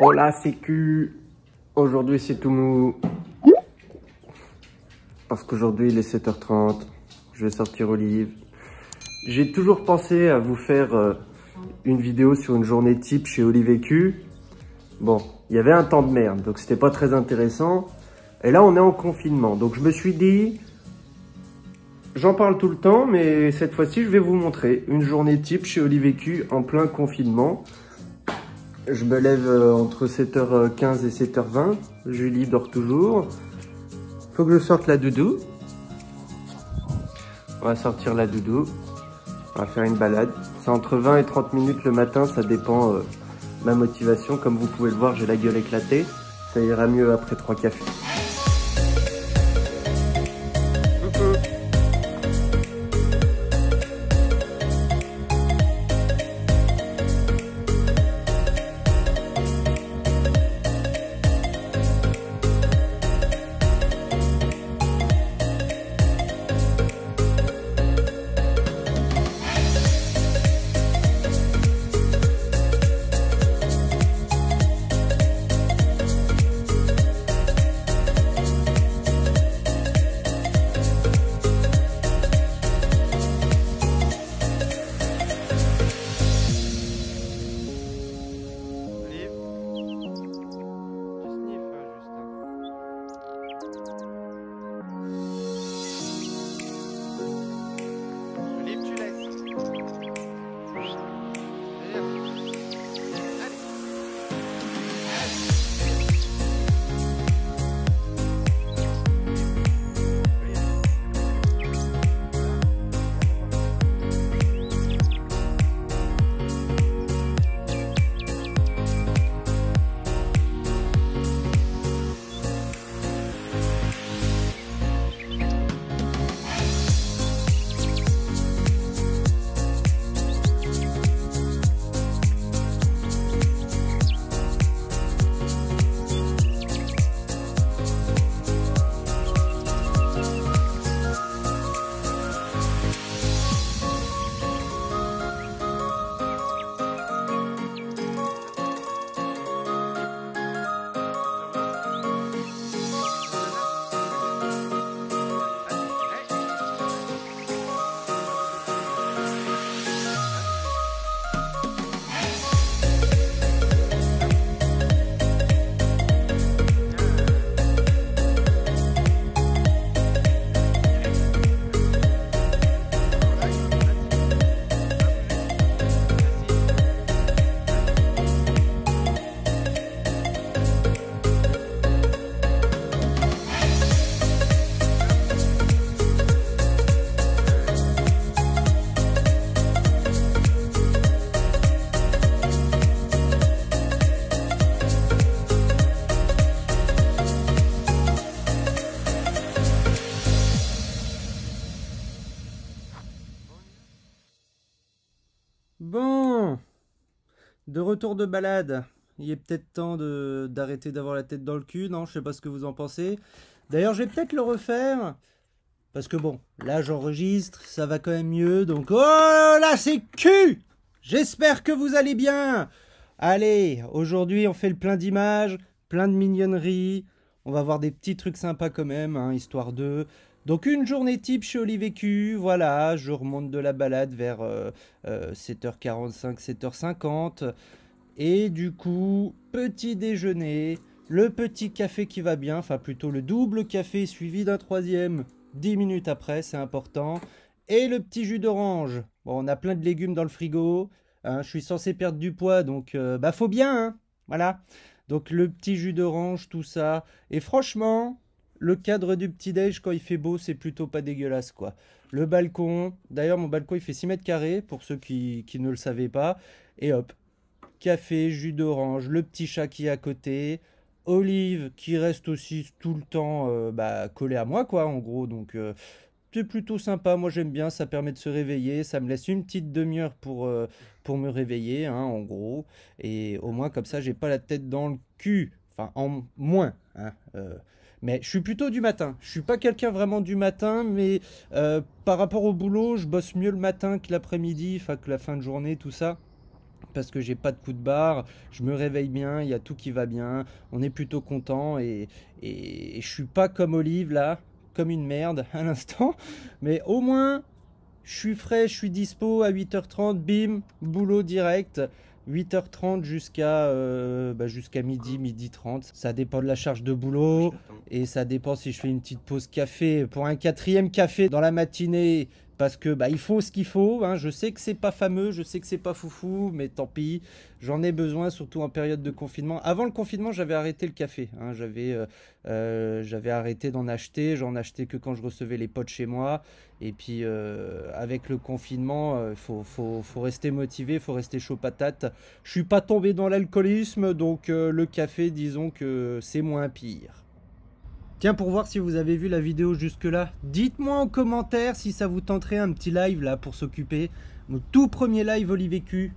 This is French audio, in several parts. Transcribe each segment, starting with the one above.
Hola sécu Aujourd'hui c'est tout mou. Parce qu'aujourd'hui il est 7h30. Je vais sortir Olive. J'ai toujours pensé à vous faire euh, une vidéo sur une journée type chez Olive Q. Bon, il y avait un temps de merde, donc c'était pas très intéressant. Et là on est en confinement, donc je me suis dit... J'en parle tout le temps, mais cette fois-ci je vais vous montrer une journée type chez Olive Q en plein confinement. Je me lève euh, entre 7h15 et 7h20. Julie dort toujours. Faut que je sorte la doudou. On va sortir la doudou. On va faire une balade. C'est entre 20 et 30 minutes le matin, ça dépend euh, ma motivation. Comme vous pouvez le voir, j'ai la gueule éclatée. Ça ira mieux après trois cafés. De retour de balade. Il est peut-être temps d'arrêter d'avoir la tête dans le cul, non? Je sais pas ce que vous en pensez. D'ailleurs, je vais peut-être le refaire. Parce que bon, là j'enregistre, ça va quand même mieux. Donc, oh là, c'est cul J'espère que vous allez bien. Allez, aujourd'hui on fait le plein d'images, plein de mignonneries. On va voir des petits trucs sympas quand même, hein, histoire de... Donc une journée type chez Olive Q, voilà, je remonte de la balade vers euh, euh, 7h45, 7h50. Et du coup, petit déjeuner, le petit café qui va bien, enfin plutôt le double café suivi d'un troisième 10 minutes après, c'est important. Et le petit jus d'orange. Bon, on a plein de légumes dans le frigo. hein, je suis censé perdre du poids, donc euh, bah faut bien, hein, voilà. Donc le petit jus d'orange, tout ça. Et franchement, le cadre du petit-déj, quand il fait beau, c'est plutôt pas dégueulasse, quoi. Le balcon, d'ailleurs, mon balcon, il fait 6 mètres carrés, pour ceux qui, qui ne le savaient pas. Et hop, café, jus d'orange, le petit chat qui est à côté, Olive qui reste aussi tout le temps euh, bah, collée à moi, quoi, en gros. Donc, euh, c'est plutôt sympa. Moi, j'aime bien. Ça permet de se réveiller. Ça me laisse une petite demi-heure pour, euh, pour me réveiller, hein, en gros. Et au moins, comme ça, j'ai pas la tête dans le cul. Enfin, en moins. hein, euh. Mais je suis plutôt du matin. Je suis pas quelqu'un vraiment du matin, mais euh, par rapport au boulot, je bosse mieux le matin que l'après-midi, enfin que la fin de journée, tout ça. parce que j'ai pas de coup de barre, je me réveille bien, il y a tout qui va bien, on est plutôt content et, et, et je suis pas comme Olive là, comme une merde à l'instant, mais au moins je suis frais, je suis dispo à 8h30, bim, boulot direct. 8h30 jusqu'à euh, bah, jusqu'à midi, midi 30. Ça dépend de la charge de boulot et ça dépend si je fais une petite pause café pour un quatrième café dans la matinée parce que bah, il faut ce qu'il faut. hein. Je sais que c'est pas fameux, je sais que c'est pas foufou, mais tant pis. J'en ai besoin, surtout en période de confinement. Avant le confinement, j'avais arrêté le café. hein. J'avais euh, euh, j'avais arrêté d'en acheter. J'en achetais que quand je recevais les potes chez moi. Et puis euh, avec le confinement, faut, faut, faut rester motivé, faut rester chaud patate. Je suis pas tombé dans l'alcoolisme, donc le café, disons que c'est moins pire. Tiens, pour voir si vous avez vu la vidéo jusque-là, dites-moi en commentaire si ça vous tenterait un petit live là pour s'occuper. Mon tout premier live Olivécu.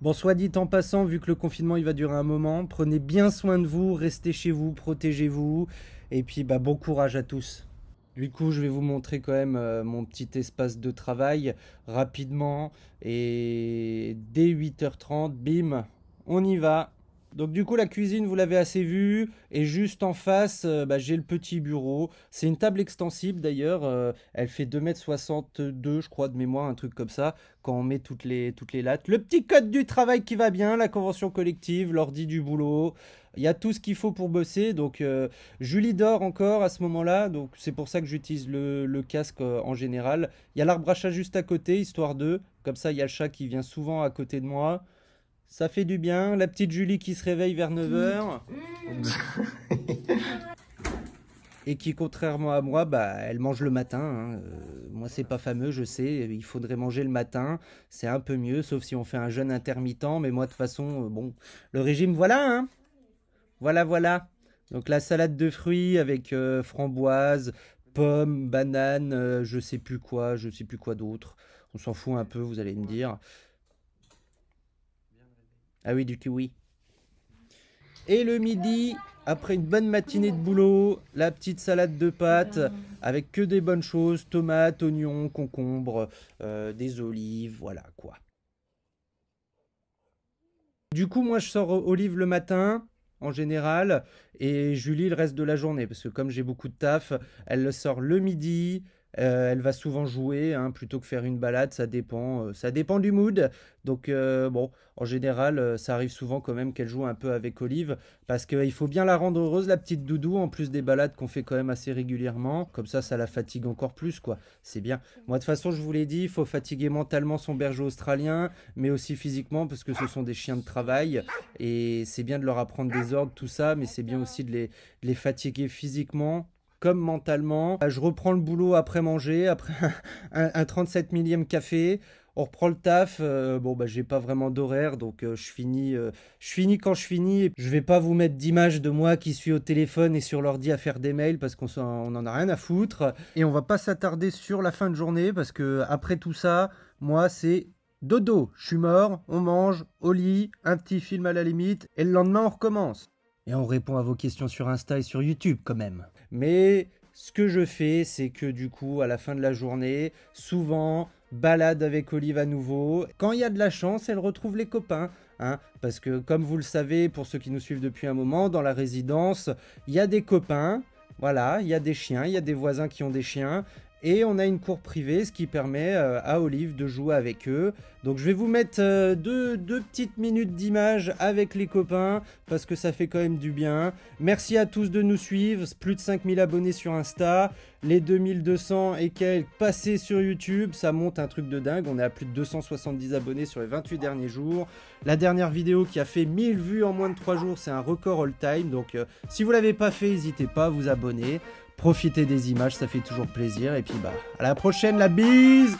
Bon, soit dit en passant, vu que le confinement il va durer un moment, prenez bien soin de vous, restez chez vous, protégez-vous. Et puis, bah, bon courage à tous. Du coup, je vais vous montrer quand même euh, mon petit espace de travail rapidement. Et dès 8h30, bim, on y va. Donc du coup la cuisine vous l'avez assez vu et juste en face euh, bah, j'ai le petit bureau. C'est une table extensible d'ailleurs, euh, elle fait 2m62 je crois de mémoire, un truc comme ça, quand on met toutes les, toutes les lattes. Le petit code du travail qui va bien, la convention collective, l'ordi du boulot, il y a tout ce qu'il faut pour bosser. Donc euh, Julie dort encore à ce moment-là, donc c'est pour ça que j'utilise le, le casque en général. Il y a l'arbre à chat juste à côté, histoire de, comme ça il y a le chat qui vient souvent à côté de moi. Ça fait du bien. La petite Julie qui se réveille vers 9h. Et qui, contrairement à moi, bah, elle mange le matin. hein. Euh, moi, c'est pas fameux, je sais. Il faudrait manger le matin. C'est un peu mieux, sauf si on fait un jeûne intermittent. Mais moi, de toute façon, euh, bon, le régime, voilà. Hein. Voilà, voilà. Donc, la salade de fruits avec euh, framboise, pommes, bananes, euh, je sais plus quoi, je sais plus quoi d'autre. On s'en fout un peu, vous allez me dire. Ah oui, du kiwi. Et le midi, après une bonne matinée de boulot, la petite salade de pâtes avec que des bonnes choses, tomates, oignons, concombres, euh, des olives, voilà quoi. Du coup, moi je sors olive le matin en général et Julie le reste de la journée parce que comme j'ai beaucoup de taf, elle le sort le midi. Euh, elle va souvent jouer hein, plutôt que faire une balade, ça dépend, euh, ça dépend du mood. Donc euh, bon, en général, ça arrive souvent quand même qu'elle joue un peu avec Olive, parce qu'il faut bien la rendre heureuse, la petite doudou, en plus des balades qu'on fait quand même assez régulièrement. Comme ça, ça la fatigue encore plus, quoi. C'est bien. Moi, de toute façon, je vous l'ai dit, il faut fatiguer mentalement son berger australien, mais aussi physiquement, parce que ce sont des chiens de travail, et c'est bien de leur apprendre des ordres, tout ça, mais c'est bien aussi de les, de les fatiguer physiquement comme mentalement. Je reprends le boulot après manger, après un, un 37 millième café. On reprend le taf. euh, bon, bah, j'ai pas vraiment d'horaire, donc euh, je finis, euh, je finis quand je finis. Je vais pas vous mettre d'image de moi qui suis au téléphone et sur l'ordi à faire des mails parce qu'on on en a rien à foutre. Et on va pas s'attarder sur la fin de journée parce que après tout ça, moi, c'est dodo. Je suis mort, on mange, au lit, un petit film à la limite, et le lendemain, on recommence. Et on répond à vos questions sur Insta et sur YouTube quand même. Mais ce que je fais, c'est que du coup, à la fin de la journée, souvent, balade avec Olive à nouveau. Quand il y a de la chance, elle retrouve les copains. Hein, parce que comme vous le savez, pour ceux qui nous suivent depuis un moment, dans la résidence, il y a des copains. Voilà, il y a des chiens, il y a des voisins qui ont des chiens. Et on a une cour privée, ce qui permet euh, à Olive de jouer avec eux. Donc je vais vous mettre euh, deux, petites minutes d'image avec les copains, parce que ça fait quand même du bien. Merci à tous de nous suivre, plus de 5000 abonnés sur Insta, les 2200 et quelques passés sur YouTube, ça monte un truc de dingue, on est à plus de 270 abonnés sur les 28 derniers jours. La dernière vidéo qui a fait 1000 vues en moins de 3 jours, c'est un record all time, donc euh, si vous l'avez pas fait, n'hésitez pas à vous abonner. Profitez des images, ça fait toujours plaisir. Et puis bah, à la prochaine, la bise